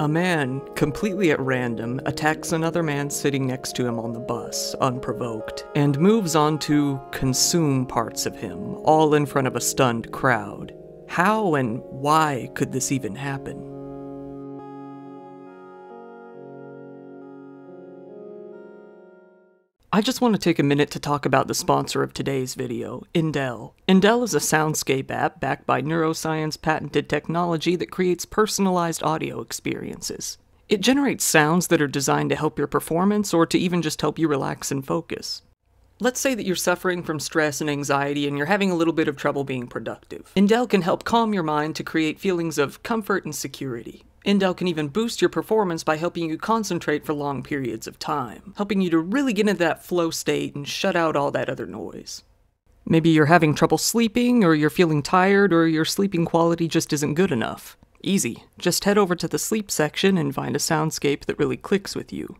A man, completely at random, attacks another man sitting next to him on the bus, unprovoked, and moves on to consume parts of him, all in front of a stunned crowd. How and why could this even happen? I just want to take a minute to talk about the sponsor of today's video, Endel. Endel is a soundscape app backed by neuroscience patented technology that creates personalized audio experiences. It generates sounds that are designed to help your performance or to even just help you relax and focus. Let's say that you're suffering from stress and anxiety and you're having a little bit of trouble being productive. Endel can help calm your mind to create feelings of comfort and security. Endel can even boost your performance by helping you concentrate for long periods of time, helping you to really get into that flow state and shut out all that other noise. Maybe you're having trouble sleeping, or you're feeling tired, or your sleeping quality just isn't good enough. Easy. Just head over to the sleep section and find a soundscape that really clicks with you.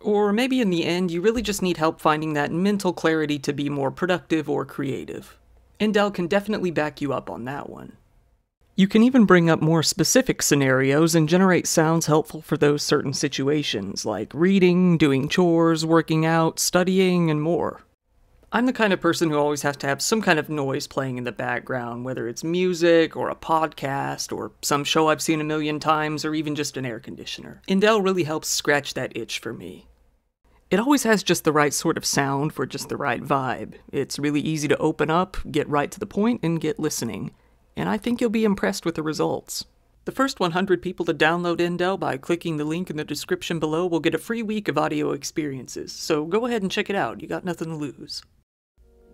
Or maybe in the end, you really just need help finding that mental clarity to be more productive or creative. Endel can definitely back you up on that one. You can even bring up more specific scenarios and generate sounds helpful for those certain situations, like reading, doing chores, working out, studying, and more. I'm the kind of person who always has to have some kind of noise playing in the background, whether it's music, or a podcast, or some show I've seen a million times, or even just an air conditioner. Endel really helps scratch that itch for me. It always has just the right sort of sound for just the right vibe. It's really easy to open up, get right to the point, and get listening and I think you'll be impressed with the results. The first 100 people to download Endel by clicking the link in the description below will get a free week of audio experiences, so go ahead and check it out, you got nothing to lose.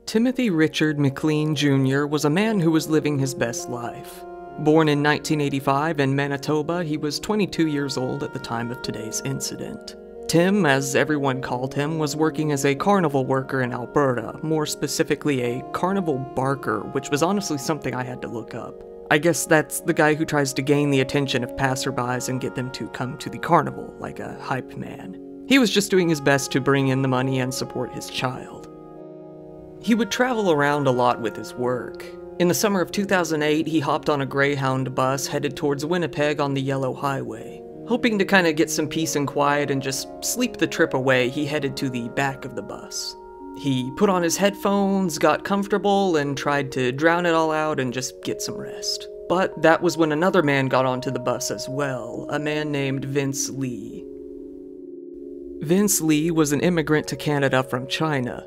Timothy Richard McLean Jr. was a man who was living his best life. Born in 1985 in Manitoba, he was 22 years old at the time of today's incident. Tim, as everyone called him, was working as a carnival worker in Alberta, more specifically a carnival barker, which was honestly something I had to look up. I guess that's the guy who tries to gain the attention of passerbys and get them to come to the carnival, like a hype man. He was just doing his best to bring in the money and support his child. He would travel around a lot with his work. In the summer of 2008, he hopped on a Greyhound bus headed towards Winnipeg on the Yellow Highway. Hoping to kind of get some peace and quiet and just sleep the trip away, he headed to the back of the bus. He put on his headphones, got comfortable, and tried to drown it all out and just get some rest. But that was when another man got onto the bus as well, a man named Vince Li. Vince Li was an immigrant to Canada from China.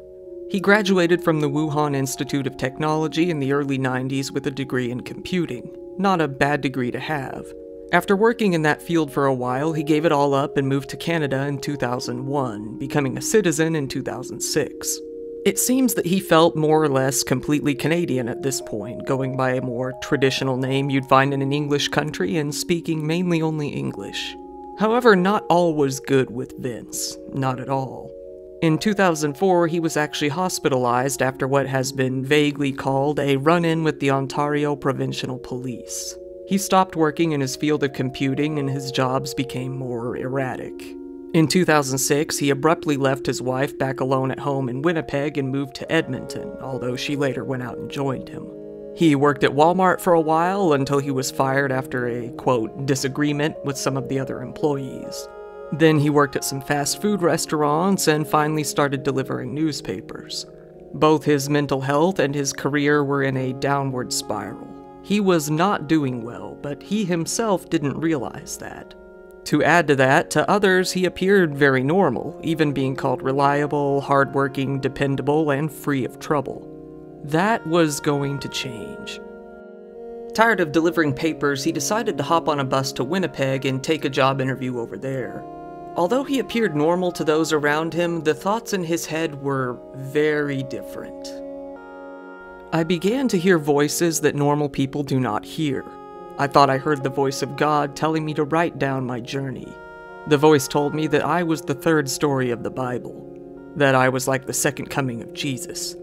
He graduated from the Wuhan Institute of Technology in the early 90s with a degree in computing. Not a bad degree to have. After working in that field for a while, he gave it all up and moved to Canada in 2001, becoming a citizen in 2006. It seems that he felt more or less completely Canadian at this point, going by a more traditional name you'd find in an English country and speaking mainly only English. However, not all was good with Vince, not at all. In 2004, he was actually hospitalized after what has been vaguely called a run in with the Ontario Provincial Police. He stopped working in his field of computing and his jobs became more erratic. In 2006, he abruptly left his wife back alone at home in Winnipeg and moved to Edmonton, although she later went out and joined him. He worked at Walmart for a while until he was fired after a, quote, disagreement with some of the other employees. Then he worked at some fast food restaurants and finally started delivering newspapers. Both his mental health and his career were in a downward spiral. He was not doing well, but he himself didn't realize that. To add to that, to others he appeared very normal, even being called reliable, hardworking, dependable, and free of trouble. That was going to change. Tired of delivering papers, he decided to hop on a bus to Winnipeg and take a job interview over there. Although he appeared normal to those around him, the thoughts in his head were very different. I began to hear voices that normal people do not hear. I thought I heard the voice of God telling me to write down my journey. The voice told me that I was the third story of the Bible, that I was like the second coming of Jesus.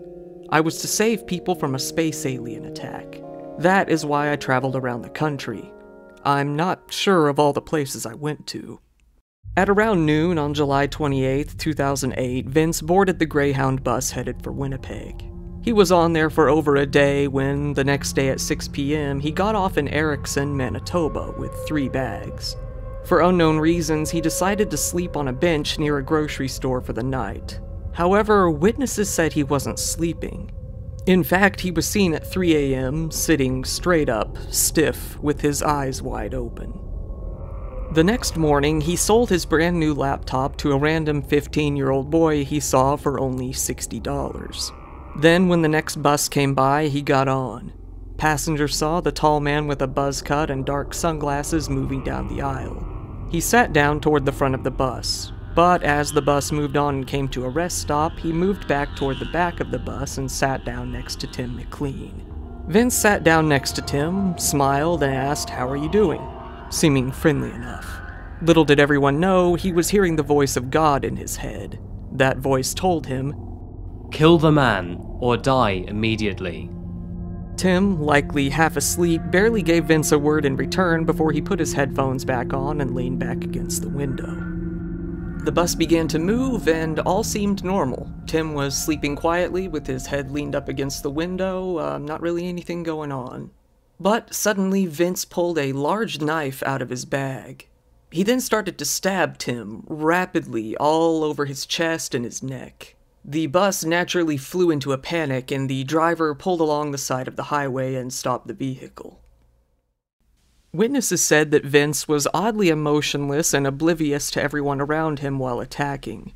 I was to save people from a space alien attack. That is why I traveled around the country. I'm not sure of all the places I went to. At around noon on July 28, 2008, Vince boarded the Greyhound bus headed for Winnipeg. He was on there for over a day when, the next day at 6 p.m., he got off in Erickson, Manitoba with three bags. For unknown reasons, he decided to sleep on a bench near a grocery store for the night. However, witnesses said he wasn't sleeping. In fact, he was seen at 3 a.m., sitting straight up, stiff, with his eyes wide open. The next morning, he sold his brand new laptop to a random 15 year old boy he saw for only $60. Then, when the next bus came by, he got on. Passengers saw the tall man with a buzz cut and dark sunglasses moving down the aisle. He sat down toward the front of the bus, but as the bus moved on and came to a rest stop, he moved back toward the back of the bus and sat down next to Tim McLean. Vince sat down next to Tim, smiled, and asked, How are you doing? seeming friendly enough. Little did everyone know, he was hearing the voice of God in his head. That voice told him, Kill the man, or die immediately. Tim, likely half asleep, barely gave Vince a word in return before he put his headphones back on and leaned back against the window. The bus began to move, and all seemed normal. Tim was sleeping quietly with his head leaned up against the window, uh, not really anything going on. But suddenly, Vince pulled a large knife out of his bag. He then started to stab Tim, rapidly, all over his chest and his neck. The bus naturally flew into a panic, and the driver pulled along the side of the highway and stopped the vehicle. Witnesses said that Vince was oddly emotionless and oblivious to everyone around him while attacking.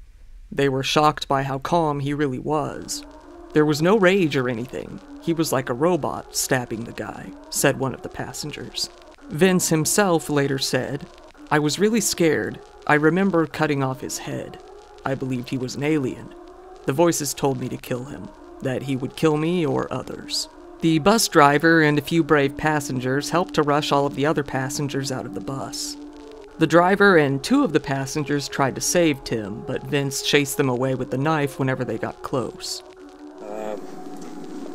They were shocked by how calm he really was. There was no rage or anything. He was like a robot stabbing the guy, said one of the passengers. Vince himself later said, I was really scared. I remember cutting off his head. I believed he was an alien. The voices told me to kill him, that he would kill me or others. The bus driver and a few brave passengers helped to rush all of the other passengers out of the bus. The driver and two of the passengers tried to save Tim, but Vince chased them away with the knife whenever they got close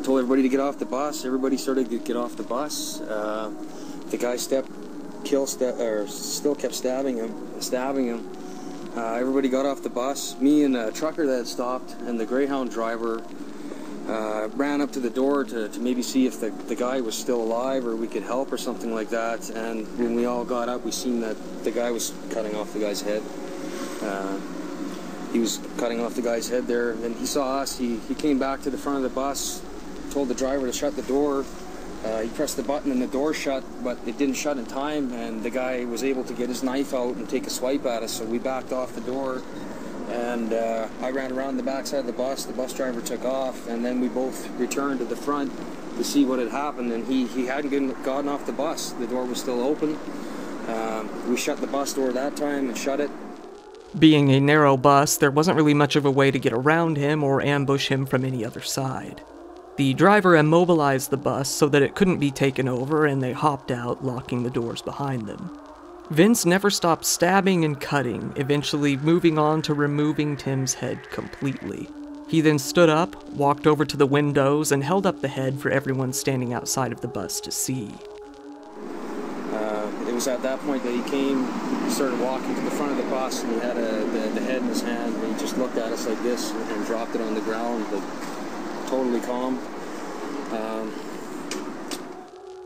told everybody to get off the bus. Everybody started to get off the bus. Uh, the guy stepped, kill, step, or still kept stabbing him, stabbing him. Uh, everybody got off the bus. Me and a trucker that stopped, and the Greyhound driver uh, ran up to the door to, to maybe see if the, the guy was still alive or we could help or something like that. And when we all got up, we seen that the guy was cutting off the guy's head. Uh, he was cutting off the guy's head there, and he saw us. He, he came back to the front of the bus, told the driver to shut the door. Uh, he pressed the button and the door shut, but it didn't shut in time, and the guy was able to get his knife out and take a swipe at us, so we backed off the door. And uh, I ran around the backside of the bus, the bus driver took off, and then we both returned to the front to see what had happened, and he, he hadn't gotten off the bus. The door was still open. Um, we shut the bus door that time and shut it. Being a narrow bus, there wasn't really much of a way to get around him or ambush him from any other side. The driver immobilized the bus so that it couldn't be taken over, and they hopped out, locking the doors behind them. Vince never stopped stabbing and cutting, eventually moving on to removing Tim's head completely. He then stood up, walked over to the windows, and held up the head for everyone standing outside of the bus to see. Uh, it was at that point that he came, started walking to the front of the bus, and he had a, the, the head in his hand, and he just looked at us like this and dropped it on the ground. Totally calm. Um,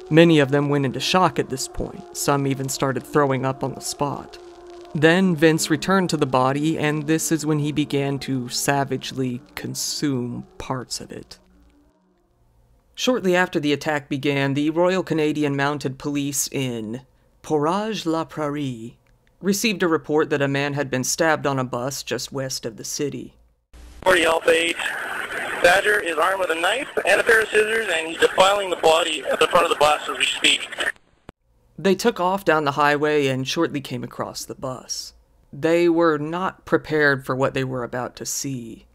Many of them went into shock at this point, some even started throwing up on the spot. Then Vince returned to the body, and this is when he began to savagely consume parts of it. Shortly after the attack began, the Royal Canadian Mounted Police in Portage la Prairie received a report that a man had been stabbed on a bus just west of the city. 40 Alpha 8, Badger is armed with a knife and a pair of scissors, and he's defiling the body at the front of the bus as we speak. They took off down the highway and shortly came across the bus. They were not prepared for what they were about to see.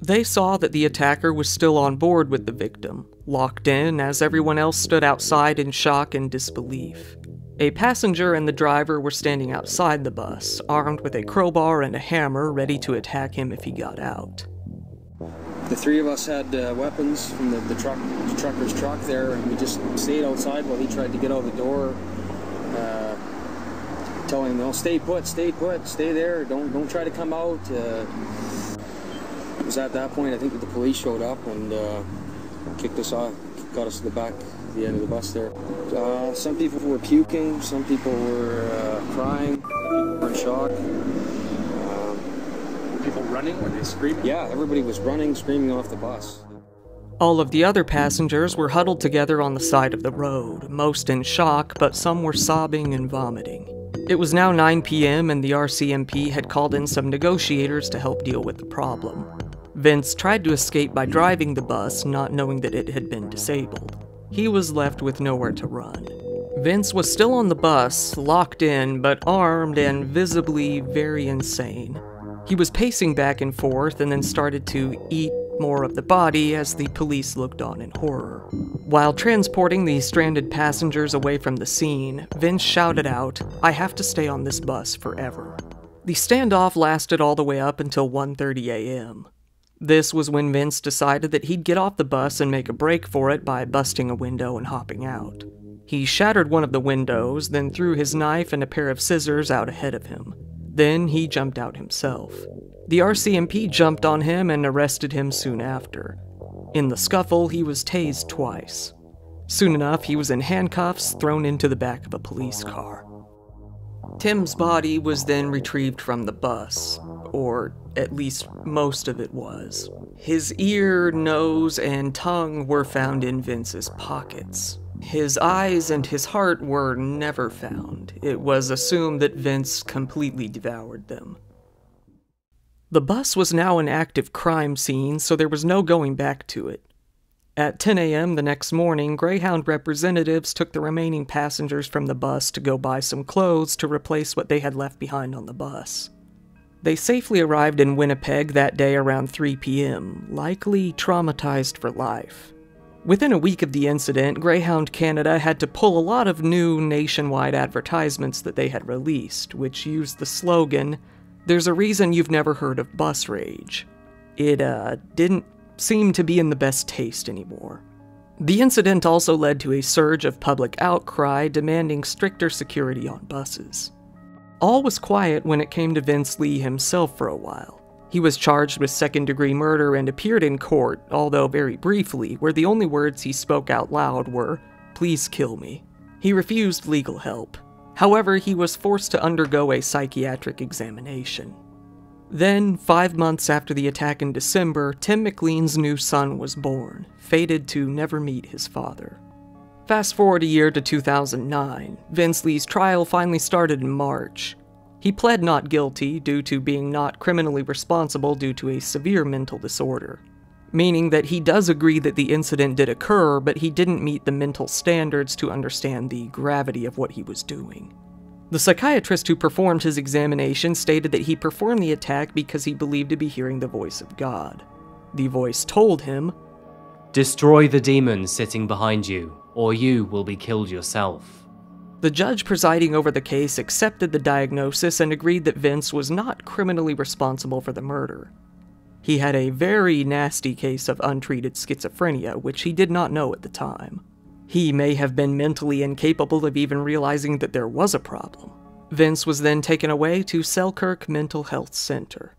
They saw that the attacker was still on board with the victim, locked in as everyone else stood outside in shock and disbelief. A passenger and the driver were standing outside the bus, armed with a crowbar and a hammer ready to attack him if he got out. The three of us had uh, weapons from the, the, truck, the trucker's truck there, and we just stayed outside while he tried to get out the door. Uh, telling him, "No, stay put, stay put, stay there. Don't don't try to come out." Uh, it was at that point I think that the police showed up and uh, kicked us off, got us to the back, the end of the bus there. Uh, some people were puking, some people were uh, crying, people were in shock. Were people running? Were they screaming? yeah, everybody was running, screaming off the bus. All of the other passengers were huddled together on the side of the road, most in shock, but some were sobbing and vomiting. It was now 9 p.m., and the RCMP had called in some negotiators to help deal with the problem. Vince tried to escape by driving the bus, not knowing that it had been disabled. He was left with nowhere to run. Vince was still on the bus, locked in, but armed and visibly very insane. He was pacing back and forth and then started to eat more of the body as the police looked on in horror. While transporting the stranded passengers away from the scene, Vince shouted out, I have to stay on this bus forever. The standoff lasted all the way up until 1:30 a.m. This was when Vince decided that he'd get off the bus and make a break for it by busting a window and hopping out. He shattered one of the windows, then threw his knife and a pair of scissors out ahead of him. Then he jumped out himself. The RCMP jumped on him and arrested him soon after. In the scuffle, he was tased twice. Soon enough, he was in handcuffs, thrown into the back of a police car. Tim's body was then retrieved from the bus, or at least most of it was. His ear, nose, and tongue were found in Vince's pockets. His eyes and his heart were never found. It was assumed that Vince completely devoured them. The bus was now an active crime scene, so there was no going back to it. At 10 a.m. the next morning, Greyhound representatives took the remaining passengers from the bus to go buy some clothes to replace what they had left behind on the bus. They safely arrived in Winnipeg that day around 3 p.m., likely traumatized for life. Within a week of the incident, Greyhound Canada had to pull a lot of new nationwide advertisements that they had released, which used the slogan, There's a reason you've never heard of bus rage. It, uh, didn't seem to be in the best taste anymore. The incident also led to a surge of public outcry demanding stricter security on buses. All was quiet when it came to Vince Li himself for a while. He was charged with second degree murder and appeared in court, although very briefly, where the only words he spoke out loud were, Please kill me. He refused legal help. However, he was forced to undergo a psychiatric examination. Then, five months after the attack in December, Tim McLean's new son was born, fated to never meet his father. Fast forward a year to 2009, Vince Li's trial finally started in March. He pled not guilty due to being not criminally responsible due to a severe mental disorder, meaning that he does agree that the incident did occur, but he didn't meet the mental standards to understand the gravity of what he was doing. The psychiatrist who performed his examination stated that he performed the attack because he believed to be hearing the voice of God. The voice told him, Destroy the demon sitting behind you, or you will be killed yourself. The judge presiding over the case accepted the diagnosis and agreed that Vince was not criminally responsible for the murder. He had a very nasty case of untreated schizophrenia, which he did not know at the time. He may have been mentally incapable of even realizing that there was a problem. Vince was then taken away to Selkirk Mental Health Center.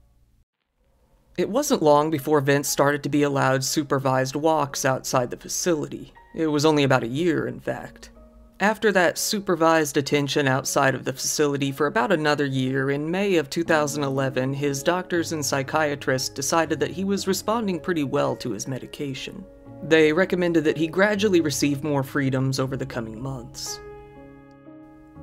It wasn't long before Vince started to be allowed supervised walks outside the facility. It was only about a year, in fact. After that supervised attention outside of the facility for about another year, in May of 2011, his doctors and psychiatrists decided that he was responding pretty well to his medication. They recommended that he gradually receive more freedoms over the coming months.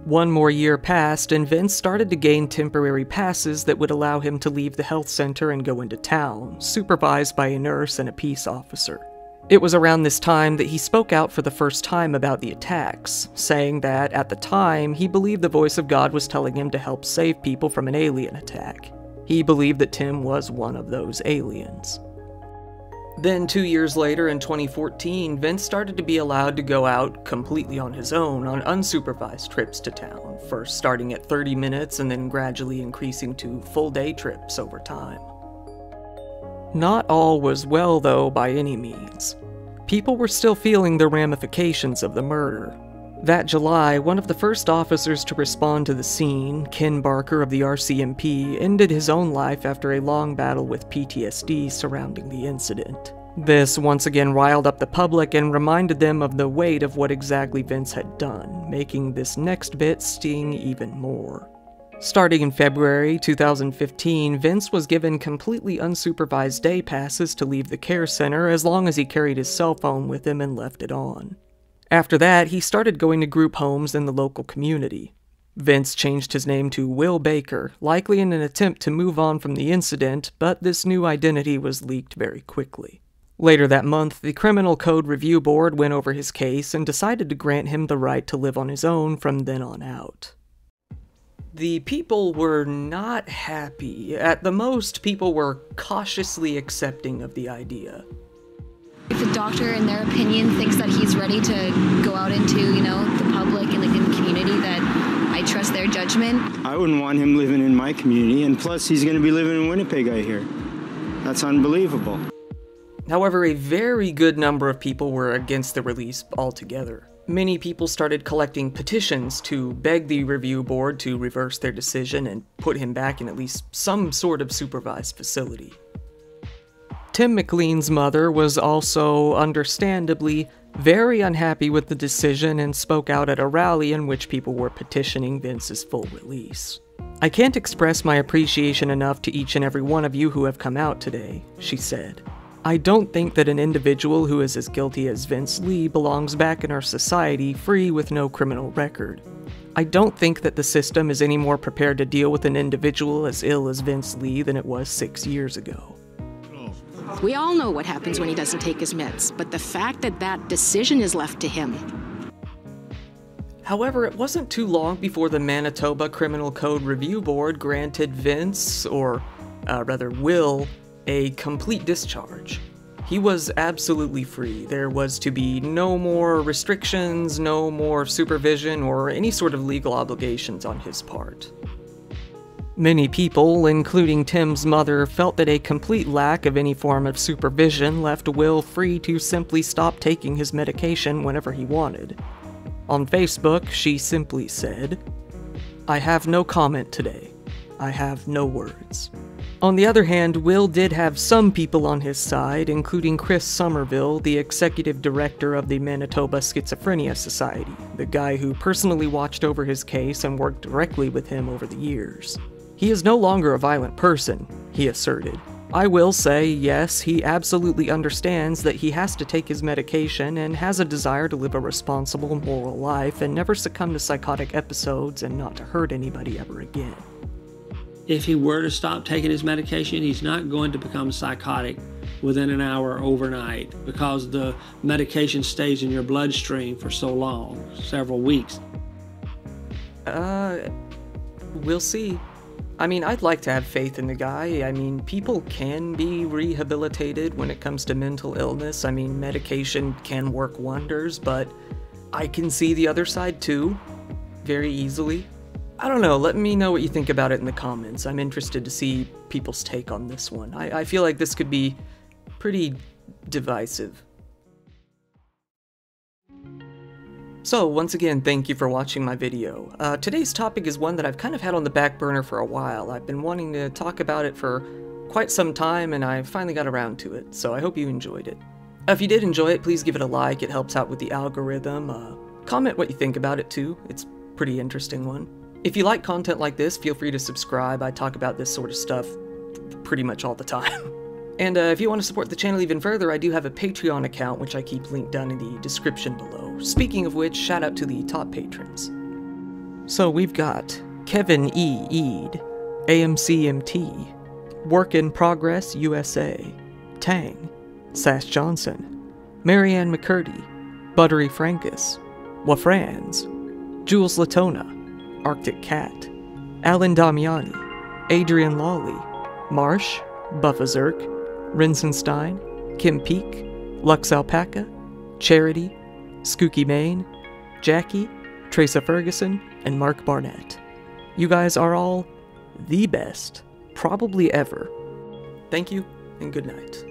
One more year passed, and Vince started to gain temporary passes that would allow him to leave the health center and go into town, supervised by a nurse and a peace officer. It was around this time that he spoke out for the first time about the attacks, saying that, at the time, he believed the voice of God was telling him to help save people from an alien attack. He believed that Tim was one of those aliens. Then, two years later, in 2014, Vince started to be allowed to go out completely on his own on unsupervised trips to town, first starting at 30 minutes and then gradually increasing to full day trips over time. Not all was well, though, by any means. People were still feeling the ramifications of the murder. That July, one of the first officers to respond to the scene, Ken Barker of the RCMP, ended his own life after a long battle with PTSD surrounding the incident. This once again riled up the public and reminded them of the weight of what exactly Vince had done, making this next bit sting even more. Starting in February 2015, Vince was given completely unsupervised day passes to leave the care center as long as he carried his cell phone with him and left it on. After that, he started going to group homes in the local community. Vince changed his name to Will Baker, likely in an attempt to move on from the incident, but this new identity was leaked very quickly. Later that month, the Criminal Code Review Board went over his case and decided to grant him the right to live on his own from then on out. The people were not happy. At the most, people were cautiously accepting of the idea. If the doctor, in their opinion, thinks that he's ready to go out into, you know, the public and like in the community, that I trust their judgment. I wouldn't want him living in my community, and plus, he's going to be living in Winnipeg, I hear. That's unbelievable. However, a very good number of people were against the release altogether many people started collecting petitions to beg the review board to reverse their decision and put him back in at least some sort of supervised facility. Tim McLean's mother was also, understandably, very unhappy with the decision and spoke out at a rally in which people were petitioning Vince's full release. I can't express my appreciation enough to each and every one of you who have come out today, she said. I don't think that an individual who is as guilty as Vince Li belongs back in our society free with no criminal record. I don't think that the system is any more prepared to deal with an individual as ill as Vince Li than it was six years ago. We all know what happens when he doesn't take his meds, but the fact that that decision is left to him. However, it wasn't too long before the Manitoba Criminal Code Review Board granted Vince, or uh, rather Will, a complete discharge. He was absolutely free. There was to be no more restrictions, no more supervision, or any sort of legal obligations on his part. Many people, including Tim's mother, felt that a complete lack of any form of supervision left Will free to simply stop taking his medication whenever he wanted. On Facebook, she simply said, I have no comment today. I have no words. On the other hand, Will did have some people on his side, including Chris Summerville, the executive director of the Manitoba Schizophrenia Society, the guy who personally watched over his case and worked directly with him over the years. He is no longer a violent person, he asserted. I will say, yes, he absolutely understands that he has to take his medication and has a desire to live a responsible, moral life and never succumb to psychotic episodes and not to hurt anybody ever again if he were to stop taking his medication, he's not going to become psychotic within an hour overnight because the medication stays in your bloodstream for so long, several weeks. Uh, we'll see. I mean, I'd like to have faith in the guy. I mean, people can be rehabilitated when it comes to mental illness. I mean, medication can work wonders, but I can see the other side too, very easily. I don't know, let me know what you think about it in the comments. I'm interested to see people's take on this one. I, I feel like this could be pretty divisive. So, once again, thank you for watching my video. Uh, today's topic is one that I've kind of had on the back burner for a while. I've been wanting to talk about it for quite some time, and I finally got around to it, so I hope you enjoyed it. If you did enjoy it, please give it a like, it helps out with the algorithm. Uh, comment what you think about it too, it's pretty interesting one. If you like content like this, feel free to subscribe. I talk about this sort of stuff pretty much all the time. And uh, if you want to support the channel even further, I do have a Patreon account, which I keep linked down in the description below. Speaking of which, shout out to the top patrons. So we've got Kevin E. Ead, AMCMT, Work in Progress USA, Tang, Sass Johnson, Marianne McCurdy, Buttery Frankus, Wafrans, Jules Latona, Arctic Cat, Alan Damiani, Adrian Lawley, Marsh, Buffa Zerk, Rinsenstein, Kim Peak, Lux Alpaca, Charity, Skooky Maine, Jackie, Teresa Ferguson, and Mark Barnett. You guys are all the best, probably ever. Thank you, and good night.